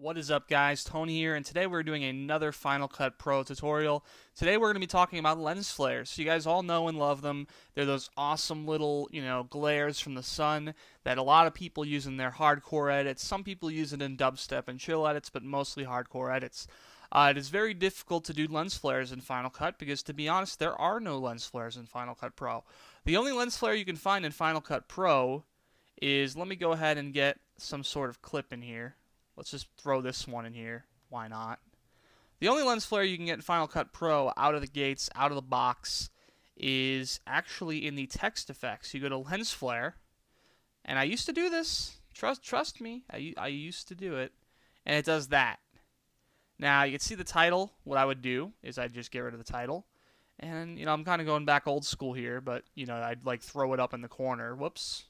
What is up guys, Tony here, and today we're doing another Final Cut Pro tutorial. Today we're going to be talking about lens flares. So you guys all know and love them. They're those awesome little, you know, glares from the sun that a lot of people use in their hardcore edits. Some people use it in dubstep and chill edits, but mostly hardcore edits. Uh, it is very difficult to do lens flares in Final Cut because, to be honest, there are no lens flares in Final Cut Pro. The only lens flare you can find in Final Cut Pro is, let me go ahead and get some sort of clip in here. Let's just throw this one in here. Why not? The only lens flare you can get in Final Cut Pro out of the gates, out of the box, is actually in the text effects. You go to lens flare, and I used to do this. Trust trust me, I, I used to do it, and it does that. Now you can see the title. What I would do is I'd just get rid of the title, and you know I'm kind of going back old school here, but you know I'd like throw it up in the corner. Whoops.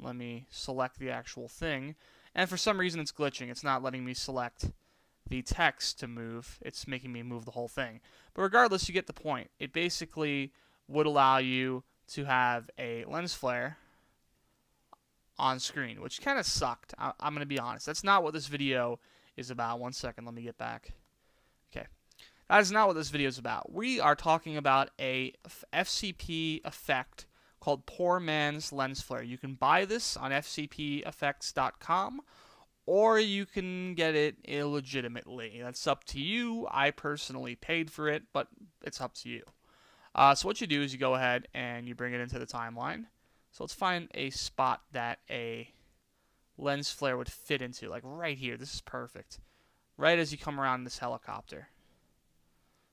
Let me select the actual thing. And for some reason it's glitching. It's not letting me select the text to move. It's making me move the whole thing. But regardless, you get the point. It basically would allow you to have a lens flare on screen, which kind of sucked. I- am going to be honest. That's not what this video is about. One second, let me get back. Okay. That is not what this video is about. We are talking about a FCP effect called Poor Man's Lens Flare. You can buy this on fcpeffects.com or you can get it illegitimately. That's up to you. I personally paid for it, but it's up to you. Uh, so what you do is you go ahead and you bring it into the timeline. So let's find a spot that a lens flare would fit into, like right here. This is perfect. Right as you come around this helicopter.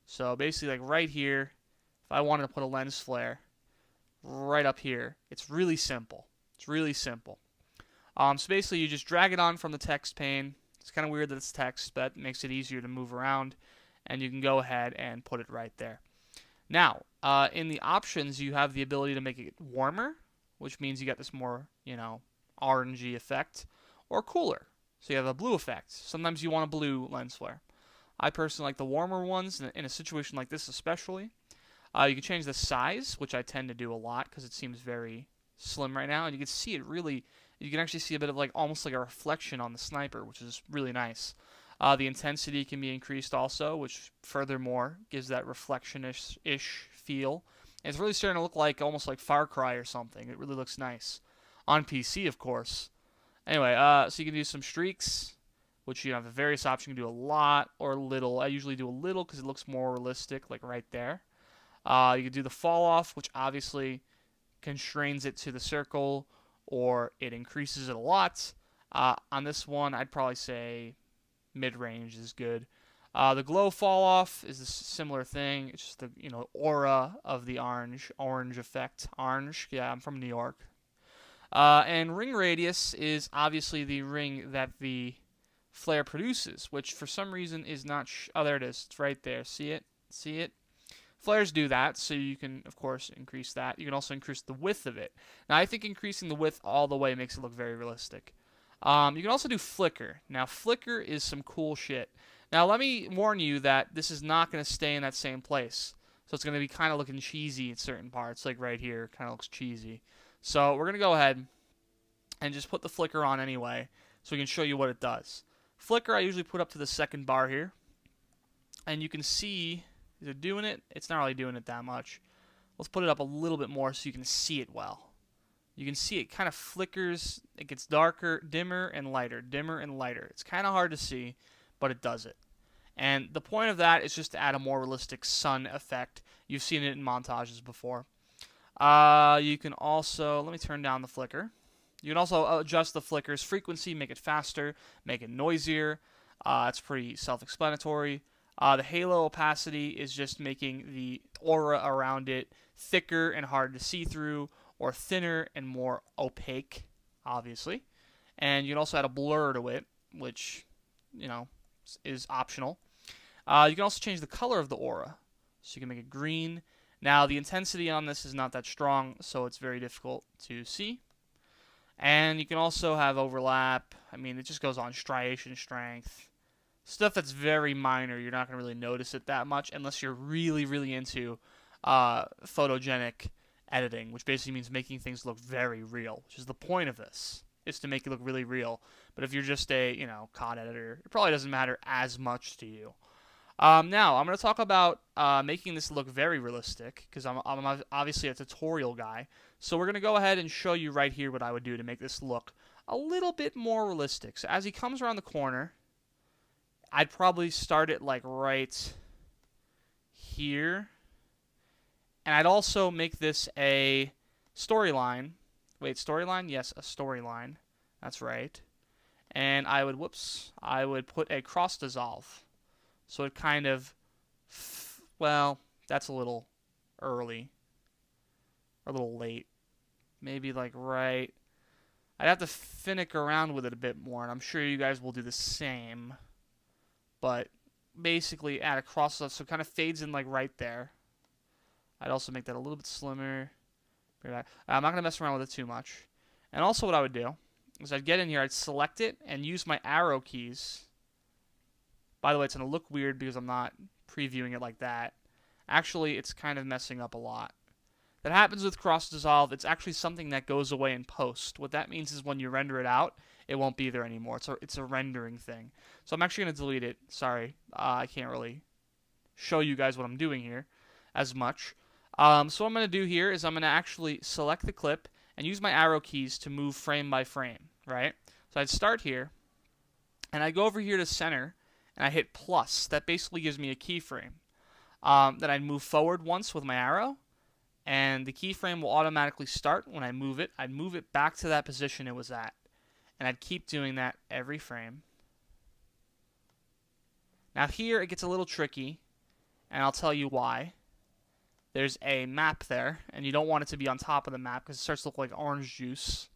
So basically like right here, if I wanted to put a lens flare, right up here. It's really simple. It's really simple. Um, so basically, you just drag it on from the text pane. It's kind of weird that it's text, but it makes it easier to move around. And you can go ahead and put it right there. Now, uh, in the options, you have the ability to make it warmer, which means you get this more, you know, orangey effect, or cooler. So you have a blue effect. Sometimes you want a blue lens flare. I personally like the warmer ones in a situation like this, especially. Uh, you can change the size, which I tend to do a lot because it seems very slim right now, and you can see it really. You can actually see a bit of like almost like a reflection on the sniper, which is really nice. Uh, the intensity can be increased also, which furthermore gives that reflection-ish feel. And it's really starting to look like almost like Far Cry or something. It really looks nice on PC, of course. Anyway, uh, so you can do some streaks, which you have the various options. You can do a lot or little. I usually do a little because it looks more realistic, like right there. Uh, you can do the fall off, which obviously constrains it to the circle or it increases it a lot. Uh, on this one, I'd probably say mid range is good. Uh, the glow fall off is a similar thing. It's just the you know aura of the orange orange effect. Orange, yeah, I'm from New York. Uh, and ring radius is obviously the ring that the flare produces, which for some reason is not. oh, there it is. It's right there. See it? See it? Flares do that, so you can, of course, increase that. You can also increase the width of it. Now, I think increasing the width all the way makes it look very realistic. Um, you can also do flicker. Now, flicker is some cool shit. Now, let me warn you that this is not going to stay in that same place. So it's going to be kind of looking cheesy in certain parts, like right here, kind of looks cheesy. So we're going to go ahead and just put the flicker on anyway, so we can show you what it does. Flicker I usually put up to the second bar here. And you can see it doing it? It's not really doing it that much. Let's put it up a little bit more so you can see it well. You can see it kind of flickers. It gets darker, dimmer, and lighter. Dimmer and lighter. It's kind of hard to see, but it does it. And the point of that is just to add a more realistic sun effect. You've seen it in montages before. Uh, you can also, let me turn down the flicker. You can also adjust the flicker's frequency, make it faster, make it noisier. Uh, it's pretty self-explanatory. Uh, the halo opacity is just making the aura around it thicker and hard to see through, or thinner and more opaque, obviously. And you can also add a blur to it, which, you know, is optional. Uh, you can also change the color of the aura. So you can make it green. Now, the intensity on this is not that strong, so it's very difficult to see. And you can also have overlap. I mean, it just goes on striation strength stuff that's very minor. You're not going to really notice it that much unless you're really, really into uh, photogenic editing, which basically means making things look very real, which is the point of this. is to make it look really real. But if you're just a, you know, COD editor, it probably doesn't matter as much to you. Um, now, I'm going to talk about uh, making this look very realistic because I'm, I'm obviously a tutorial guy. So we're going to go ahead and show you right here what I would do to make this look a little bit more realistic. So as he comes around the corner, I'd probably start it like right here. And I'd also make this a storyline. Wait, storyline? Yes, a storyline. That's right. And I would, whoops, I would put a cross dissolve. So it kind of, well, that's a little early. Or a little late. Maybe like right. I'd have to finick around with it a bit more, and I'm sure you guys will do the same. But basically add a cross dissolve so it kind of fades in like right there. I'd also make that a little bit slimmer. I'm not going to mess around with it too much. And also what I would do is I'd get in here, I'd select it, and use my arrow keys. By the way, it's going to look weird because I'm not previewing it like that. Actually, it's kind of messing up a lot. That happens with cross dissolve. It's actually something that goes away in post. What that means is when you render it out, it won't be there anymore. It's a, it's a rendering thing. So I'm actually going to delete it. Sorry, uh, I can't really show you guys what I'm doing here as much. Um, so what I'm going to do here is I'm going to actually select the clip and use my arrow keys to move frame by frame, right? So I'd start here, and I go over here to center, and I hit plus. That basically gives me a keyframe. Um, then I'd move forward once with my arrow, and the keyframe will automatically start when I move it. I'd move it back to that position it was at, and I'd keep doing that every frame. Now here it gets a little tricky, and I'll tell you why there's a map there, and you don't want it to be on top of the map because it starts to look like orange juice.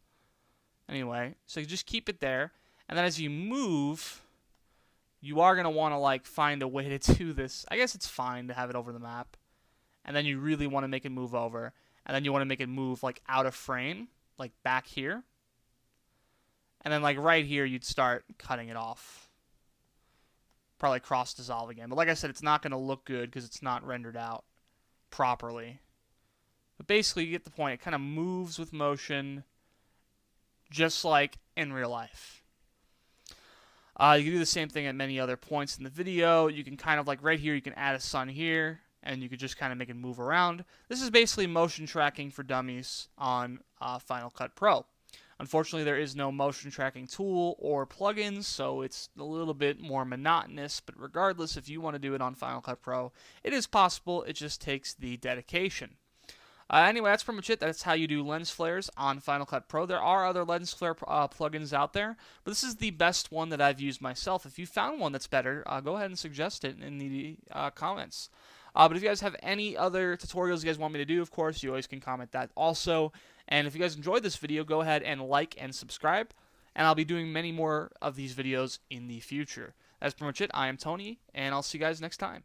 Anyway, so you just keep it there, and then as you move, you are going to want to like find a way to do this. I guess it's fine to have it over the map, and then you really want to make it move over, and then you want to make it move like out of frame, like back here, and then like right here, you'd start cutting it off. Probably cross dissolve again, but like I said, it's not going to look good because it's not rendered out properly. But basically, you get the point. It kind of moves with motion, just like in real life. Uh, you can do the same thing at many other points in the video. You can kind of like right here, you can add a sun here, and you could just kind of make it move around. This is basically motion tracking for dummies on uh, Final Cut Pro. Unfortunately, there is no motion tracking tool or plugins, so it's a little bit more monotonous, but regardless, if you want to do it on Final Cut Pro, it is possible, it just takes the dedication. Uh, anyway, that's pretty much it. That's how you do lens flares on Final Cut Pro. There are other lens flare uh, plugins out there, but this is the best one that I've used myself. If you found one that's better, uh, go ahead and suggest it in the uh, comments. Uh, but if you guys have any other tutorials you guys want me to do, of course, you always can comment that also. And if you guys enjoyed this video, go ahead and like and subscribe. And I'll be doing many more of these videos in the future. That's pretty much it. I am Tony, and I'll see you guys next time.